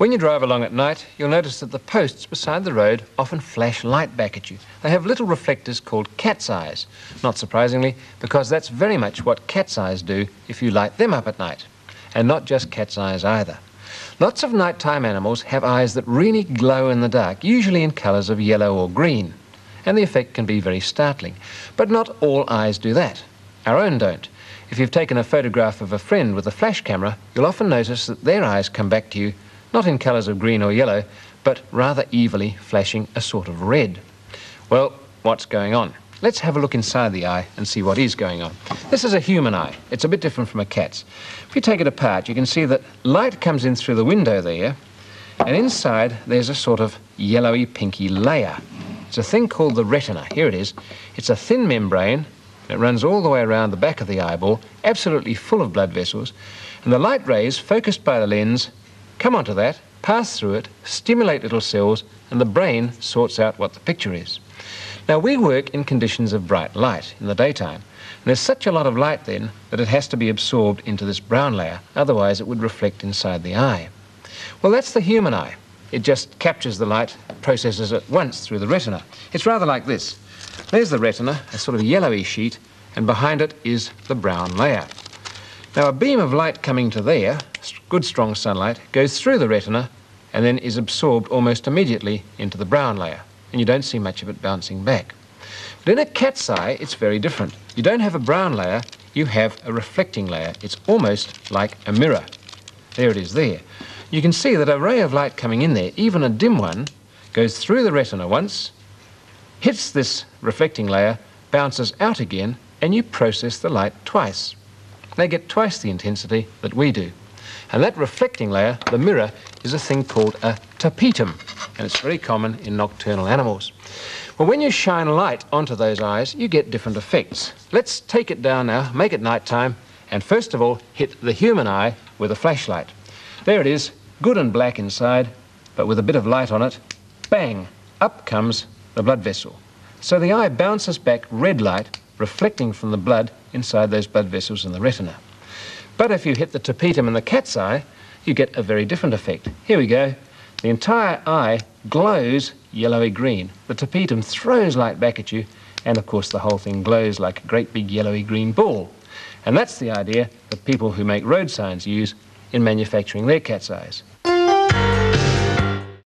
When you drive along at night, you'll notice that the posts beside the road often flash light back at you. They have little reflectors called cat's eyes, not surprisingly, because that's very much what cat's eyes do if you light them up at night. And not just cat's eyes either. Lots of nighttime animals have eyes that really glow in the dark, usually in colours of yellow or green. And the effect can be very startling. But not all eyes do that. Our own don't. If you've taken a photograph of a friend with a flash camera, you'll often notice that their eyes come back to you not in colours of green or yellow, but rather evilly flashing a sort of red. Well, what's going on? Let's have a look inside the eye and see what is going on. This is a human eye. It's a bit different from a cat's. If you take it apart, you can see that light comes in through the window there, and inside there's a sort of yellowy pinky layer. It's a thing called the retina. Here it is. It's a thin membrane that runs all the way around the back of the eyeball, absolutely full of blood vessels, and the light rays, focused by the lens, come onto that, pass through it, stimulate little cells, and the brain sorts out what the picture is. Now, we work in conditions of bright light in the daytime. And there's such a lot of light then that it has to be absorbed into this brown layer, otherwise it would reflect inside the eye. Well, that's the human eye. It just captures the light, processes it once through the retina. It's rather like this. There's the retina, a sort of yellowy sheet, and behind it is the brown layer. Now, a beam of light coming to there, good strong sunlight, goes through the retina and then is absorbed almost immediately into the brown layer, and you don't see much of it bouncing back. But in a cat's eye, it's very different. You don't have a brown layer, you have a reflecting layer. It's almost like a mirror. There it is there. You can see that a ray of light coming in there, even a dim one, goes through the retina once, hits this reflecting layer, bounces out again, and you process the light twice. They get twice the intensity that we do. And that reflecting layer, the mirror, is a thing called a tapetum, and it's very common in nocturnal animals. Well, when you shine light onto those eyes, you get different effects. Let's take it down now, make it nighttime, and first of all, hit the human eye with a flashlight. There it is, good and black inside, but with a bit of light on it. Bang! Up comes the blood vessel. So the eye bounces back red light reflecting from the blood inside those blood vessels in the retina. But if you hit the tapetum in the cat's eye, you get a very different effect. Here we go. The entire eye glows yellowy green. The tapetum throws light back at you, and of course the whole thing glows like a great big yellowy green ball. And that's the idea that people who make road signs use in manufacturing their cat's eyes.